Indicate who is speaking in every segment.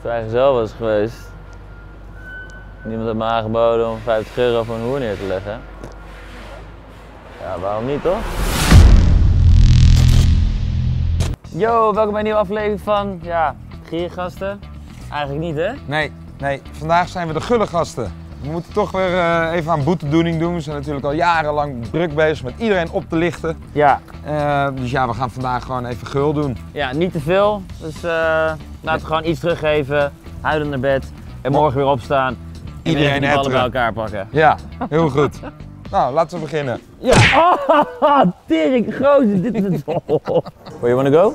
Speaker 1: vrijgezel was geweest. Niemand had me aangeboden om 50 euro voor een hoer neer te leggen. Ja, waarom niet toch? Yo, welkom bij een nieuwe aflevering van, ja, Giergasten. Eigenlijk niet hè?
Speaker 2: Nee, nee, vandaag zijn we de gulle gasten. We moeten toch weer eh, even aan boetedoening doen. We zijn natuurlijk al jarenlang druk bezig met iedereen op te lichten.
Speaker 1: Ja.
Speaker 2: Eh, dus ja, we gaan vandaag gewoon even gul doen.
Speaker 1: Ja, niet te veel. Dus eh, laten we gewoon iets teruggeven, huilen naar bed en morgen weer opstaan. En
Speaker 2: Iedereen
Speaker 1: weer die ballen bij elkaar pakken.
Speaker 2: Ja, heel goed. nou, laten we beginnen.
Speaker 1: Ja. Oh, tering, groot. Dit is het. Where you wanna go?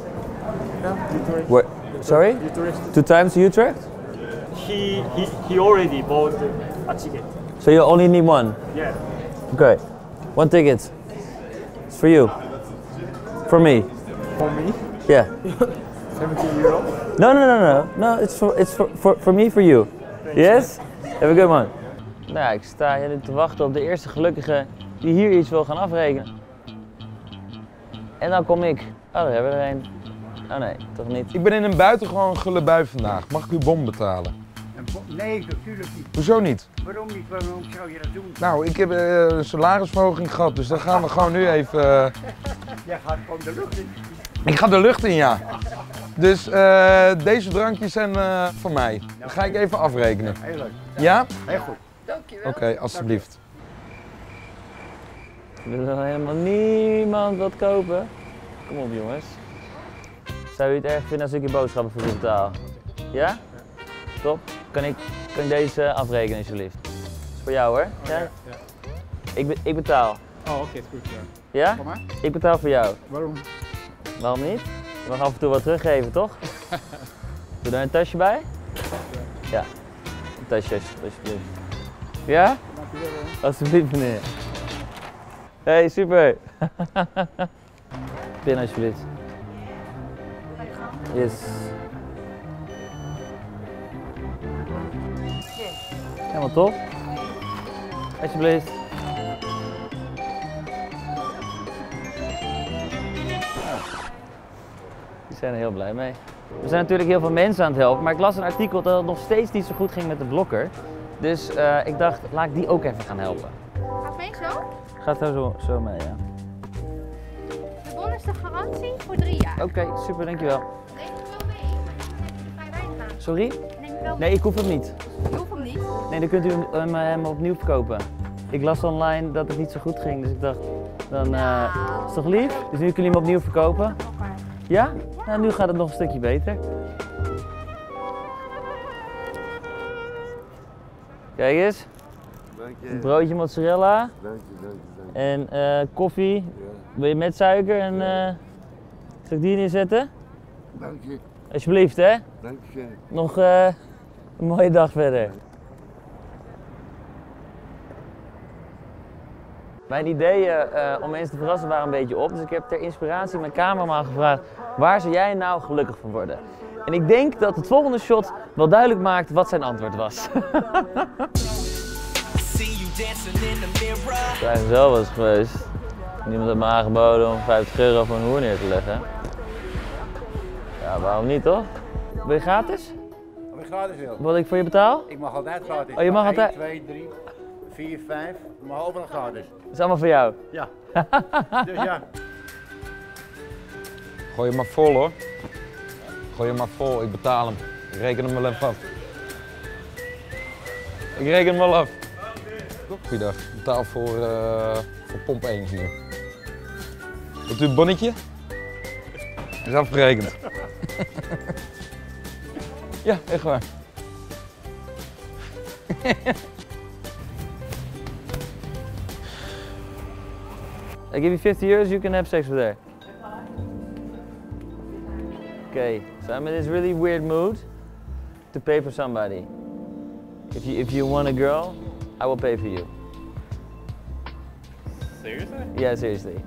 Speaker 1: Where, sorry?
Speaker 3: Utrecht.
Speaker 1: Two times to Utrecht?
Speaker 3: He, he, he already bought a ticket.
Speaker 1: So you only need one?
Speaker 3: Yeah.
Speaker 1: Okay. One ticket. It's for you. For me.
Speaker 3: For me,
Speaker 1: Yeah.
Speaker 3: 17 euro.
Speaker 1: No, no, no, no. No, it's for, it's for, for, for me, for you. Yes? Have a good one. Nou, ik sta hier nu te wachten op de eerste gelukkige die hier iets wil gaan afrekenen. En dan kom ik. Oh, daar hebben we er een. Oh nee, toch niet.
Speaker 2: Ik ben in een buitengewoon gulle bui vandaag. Mag ik uw bom betalen?
Speaker 4: Nee, natuurlijk niet.
Speaker 2: Hoezo niet?
Speaker 4: Waarom niet? Waarom zou je dat doen?
Speaker 2: Nou, ik heb eh, een salarisverhoging gehad, dus dan gaan we gewoon nu even... eh,
Speaker 4: Jij gaat gewoon de lucht in.
Speaker 2: Ik ga de lucht in, ja. Dus eh, deze drankjes zijn eh, voor mij. Dan ga ik even afrekenen.
Speaker 4: Heel leuk.
Speaker 2: Ja?
Speaker 4: Heel goed.
Speaker 2: Oké, alstublieft.
Speaker 1: Er wil helemaal niemand wat kopen. Kom op jongens. Zou je het erg vinden als ik je boodschappen voor je betaal? Ja? Top. Kan ik, kan ik deze afrekenen alsjeblieft? Dat is voor jou hoor. Ja? Ik, be- ik betaal.
Speaker 4: Oh, oké, is goed. Ja.
Speaker 1: Ja? Ik betaal voor jou.
Speaker 4: Waarom?
Speaker 1: Waarom niet? Je mag af en toe wat teruggeven, toch? Doe daar een tasje bij? Ja. Een tasje alsjeblieft. Ja? Alsjeblieft meneer. Hey, super. Pin alsjeblieft. Yes. Helemaal top. Alsjeblieft. Die zijn er heel blij mee. Er zijn natuurlijk heel veel mensen aan het helpen, maar ik las een artikel dat het nog steeds niet zo goed ging met de blokker. Dus eh, ik dacht, laat ik die ook even gaan helpen.
Speaker 5: Gaat mee zo?
Speaker 1: Gaat zo, zo mee, ja.
Speaker 5: De bon is de garantie voor drie jaar.
Speaker 1: Oké, super, dankjewel.
Speaker 5: Je wel mee, maar vrij weinig aan.
Speaker 1: Sorry?
Speaker 5: Wel.
Speaker 1: Nee, ik hoef hem niet.
Speaker 5: Je hoeft hem niet.
Speaker 1: Nee, dan kunt u hem, hem, hem opnieuw verkopen. Ik las online dat het niet zo goed ging, dus ik dacht, dan eh,
Speaker 5: Nou.
Speaker 1: is toch lief? Dus nu kunnen jullie hem opnieuw verkopen. Ja? Nou, nu gaat het nog een stukje beter. Kijk eens.
Speaker 6: Dank je.
Speaker 1: Een broodje mozzarella
Speaker 6: Dank je, dank je, dank je.
Speaker 1: en eh, koffie. Wil je met suiker en eh zal ik die neerzetten?
Speaker 6: Dank je,
Speaker 1: Alsjeblieft hè.
Speaker 6: dank je.
Speaker 1: Nog eh, een mooie dag verder. Mijn ideeën eh, om mensen te verrassen waren een beetje op. Dus ik heb ter inspiratie mijn cameraman gevraagd: waar zou jij nou gelukkig van worden? En ik denk dat het volgende shot wel duidelijk maakt wat zijn antwoord was.
Speaker 7: The mirror.
Speaker 1: Vrijgezel was geweest. Niemand had me aangeboden om 50 euro voor een hoer neer te leggen. Ja, waarom niet toch? Wil je gratis?
Speaker 4: Gratis wil.
Speaker 1: Wat ik voor je betaal?
Speaker 4: Ik mag altijd gratis.
Speaker 1: Oh, je mag altijd-
Speaker 4: 1, 2, 3, 4, 5. Ik mag overal gratis.
Speaker 1: Dat is allemaal voor jou.
Speaker 4: Ja. dus ja.
Speaker 2: Gooi hem maar vol hoor. Gooi hem maar vol, ik betaal hem. Ik reken hem wel even af. Ik reken hem wel af. Goeiedag, ik betaal voor, eh, voor pomp 1 hier. Wilt u een bonnetje? Is afgerekend. ja, echt waar.
Speaker 1: I give you 50 euros, you can have sex with her. Okay, so I'm in this really weird mood to pay for somebody. If you if you want a girl, I will pay for you.
Speaker 3: Seriously?
Speaker 1: Yeah, seriously.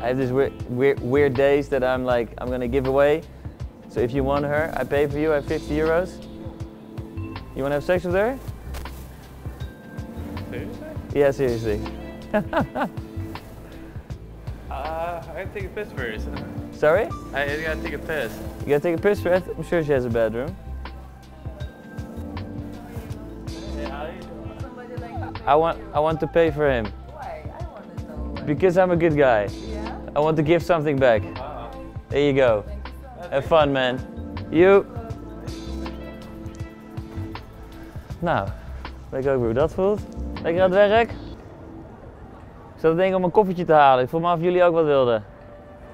Speaker 1: I have these weird, weird, weird days that I'm like, I'm gonna give away. So if you want her, I pay for you at 50 euros. You want to have sex with her?
Speaker 3: Seriously?
Speaker 1: Yeah, seriously.
Speaker 3: uh, I gotta take a piss first.
Speaker 1: Sorry?
Speaker 3: I, gotta take a piss.
Speaker 1: You gotta take a piss first? I'm sure she has a bedroom. I want I want to pay for him. Why? I want to know. Because I'm a good guy. Yeah? I want to give something back. Wow. There you go. Have fun, man. You. Nou, weet ik ook hoe dat voelt. Lekker aan het werk. Ik zat te denken om een koffietje te halen. Ik vroeg me af of jullie ook wat wilden.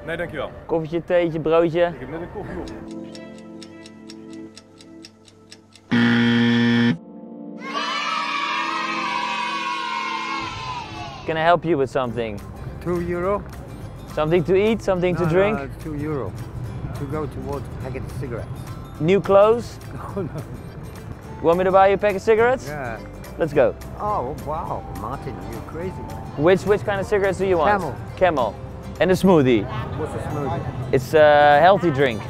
Speaker 8: Nee, dankjewel.
Speaker 1: Koffietje, theetje, broodje.
Speaker 8: Ik heb net een koffie op.
Speaker 1: Can I help you with something?
Speaker 4: Two euro.
Speaker 1: Something to eat, something to drink?
Speaker 4: no, two euro. To go towards packet of cigarettes.
Speaker 1: New clothes?
Speaker 4: Oh no.
Speaker 1: Want me to buy you a pack of cigarettes?
Speaker 4: Yeah.
Speaker 1: Let's go.
Speaker 4: Oh wow, Martin, you're crazy.
Speaker 1: Which which kind of cigarettes do you want?
Speaker 4: Camel.
Speaker 1: Camel. And a smoothie.
Speaker 4: What's a smoothie?
Speaker 1: It's a healthy drink.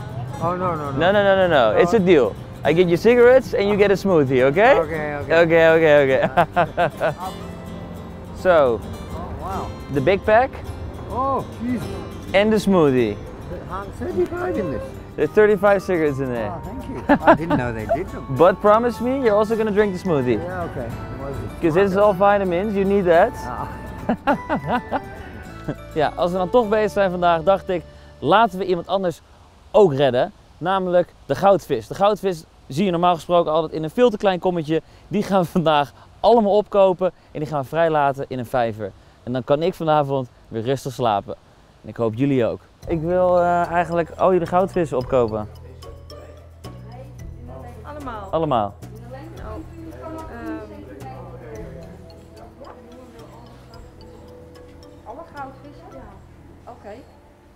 Speaker 4: Oh no no no.
Speaker 1: No, no, no, no, no. It's a deal. I get you cigarettes and you get a smoothie, okay?
Speaker 4: Okay okay.
Speaker 1: Okay, okay, okay. so,
Speaker 4: Oh wow.
Speaker 1: the big pack
Speaker 4: Oh Jesus.
Speaker 1: and the smoothie.
Speaker 4: I'm 35 in this.
Speaker 1: There's 35 cigarettes in there.
Speaker 4: Oh, thank you. I didn't know they did them.
Speaker 1: But promise me, you're also gonna drink the smoothie.
Speaker 4: Yeah, okay.
Speaker 1: Because this is all vitamins, you need that.
Speaker 4: Ah.
Speaker 1: Ja, als we dan toch bezig zijn vandaag, dacht ik, laten we iemand anders ook redden. Namelijk de goudvis. De goudvis zie je normaal gesproken altijd in een veel te klein kommetje. Die gaan we vandaag allemaal opkopen en die gaan we vrijlaten in een vijver. En dan kan ik vanavond weer rustig slapen. En ik hoop jullie ook. Ik wil eh, eigenlijk al jullie goudvissen opkopen.
Speaker 9: Allemaal.
Speaker 1: Allemaal.
Speaker 9: alle goudvissen? Ja. Oké.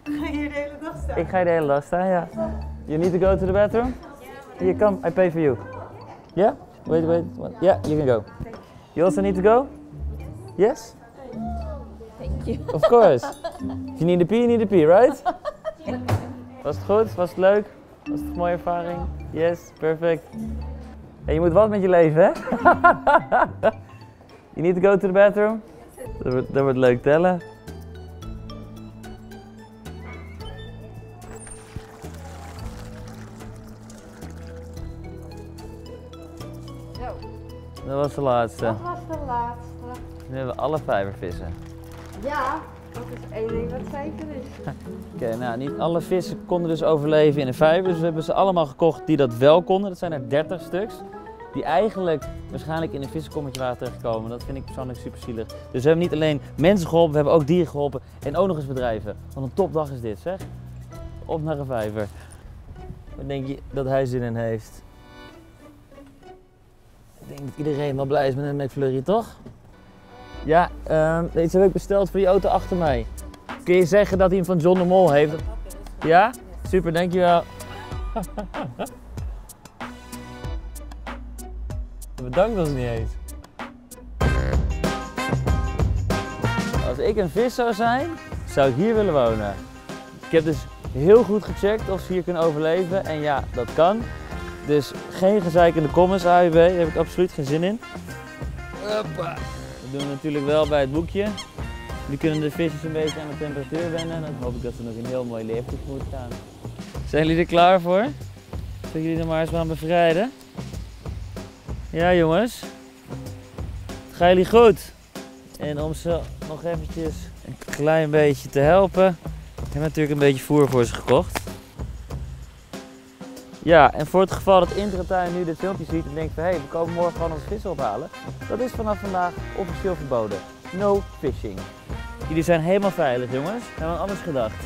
Speaker 9: Ga je hier de hele dag staan?
Speaker 1: Ik ga je de hele dag staan, ja. You need to go to the bathroom? Here, come. I pay for you. Yeah? Wait, wait. wait. Yeah, you can go. You also need to go? Yes?
Speaker 9: Thank you.
Speaker 1: Of course. If you need to pee, you need to pee, right? Was het goed? Was het leuk? Was het een mooie ervaring? Yes, perfect. En je moet wat met je leven, hè? you need to go to the bathroom? Dat wordt, dat wordt leuk tellen.
Speaker 5: Zo,
Speaker 1: Dat was de laatste.
Speaker 5: dat was de laatste.
Speaker 1: Nu hebben we alle vijvervissen.
Speaker 5: Ja, dat is één ding wat zeker is.
Speaker 1: Oké, nou niet alle vissen konden dus overleven in een vijver. Dus we hebben ze allemaal gekocht die dat wel konden. Dat zijn er 30 stuks. Die eigenlijk waarschijnlijk in een vissenkommetje waren terechtgekomen. Dat vind ik persoonlijk super zielig. Dus we hebben niet alleen mensen geholpen, we hebben ook dieren geholpen. En ook nog eens bedrijven. Wat een topdag is dit zeg. Op naar een vijver. Wat denk je dat hij zin in heeft? Ik denk dat iedereen wel blij is met een McFlurry, toch? Ja, ehm, deze heb ik besteld voor die auto achter mij. Kun je zeggen dat hij hem van John de Mol heeft? Ja? Super, dankjewel. Bedankt ons niet eens. Als ik een vis zou zijn, zou ik hier willen wonen. Ik heb dus heel goed gecheckt of ze hier kunnen overleven. En ja, dat kan. Dus geen gezeik in de comments, AUB. Daar heb ik absoluut geen zin in. Hoppa. Dat doen we natuurlijk wel bij het boekje. Nu kunnen de visjes een beetje aan de temperatuur wennen. Dan hoop ik dat ze nog in heel mooi leeftijd moeten gaan. Zijn jullie er klaar voor? Zullen jullie er maar eens gaan bevrijden? Ja jongens. Het jullie goed. En om ze nog eventjes een klein beetje te helpen, hebben we natuurlijk een beetje voer voor ze gekocht. Ja, en voor het geval dat Intratuin nu dit filmpje ziet en denkt van hé, hey, we komen morgen gewoon onze vissen ophalen. Dat is vanaf vandaag officieel verboden. No fishing. Jullie zijn helemaal veilig jongens. We hebben aan alles gedacht.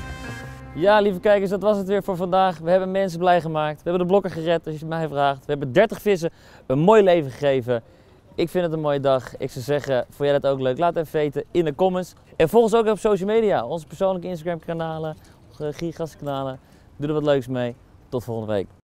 Speaker 1: Ja, lieve kijkers, dat was het weer voor vandaag. We hebben mensen blij gemaakt. We hebben de blokker gered, als je het mij vraagt. We hebben 30 vissen een mooi leven gegeven. Ik vind het een mooie dag. Ik zou zeggen, vond jij dat ook leuk? Laat het even weten in de comments. En volg ons ook op social media. Onze persoonlijke Instagram kanalen, onze Giergaskanalen. Doe er wat leuks mee. Tot volgende week.